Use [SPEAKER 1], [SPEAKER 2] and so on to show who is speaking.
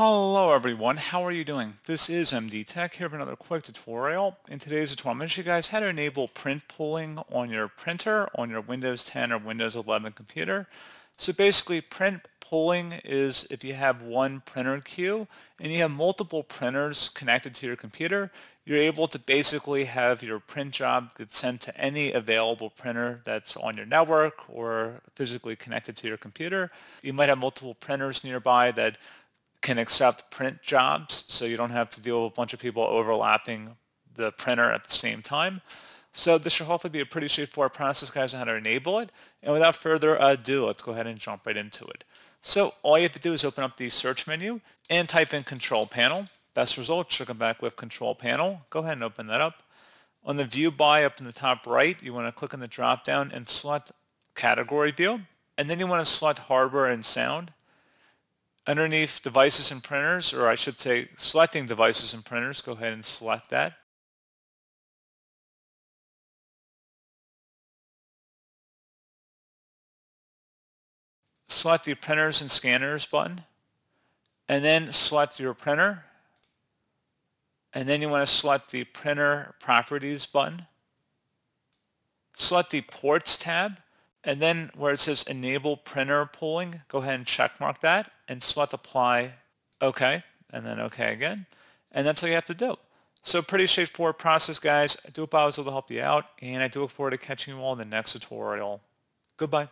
[SPEAKER 1] Hello everyone, how are you doing? This is MD Tech here for another quick tutorial. In today's tutorial, I'm going to show you guys how to enable print pooling on your printer on your Windows 10 or Windows 11 computer. So basically print pooling is if you have one printer queue and you have multiple printers connected to your computer, you're able to basically have your print job get sent to any available printer that's on your network or physically connected to your computer. You might have multiple printers nearby that can accept print jobs, so you don't have to deal with a bunch of people overlapping the printer at the same time. So this should hopefully be a pretty straightforward process, guys, on how to enable it. And without further ado, let's go ahead and jump right into it. So all you have to do is open up the search menu and type in control panel. Best results should come back with control panel. Go ahead and open that up. On the view by up in the top right, you want to click on the drop down and select category view. And then you want to select hardware and sound. Underneath devices and printers, or I should say selecting devices and printers, go ahead and select that. Select the printers and scanners button, and then select your printer. And then you want to select the printer properties button. Select the ports tab, and then where it says enable printer pooling, go ahead and check mark that and select apply OK, and then OK again. And that's all you have to do. So pretty straightforward process, guys. I do hope I was able to help you out, and I do look forward to catching you all in the next tutorial. Goodbye.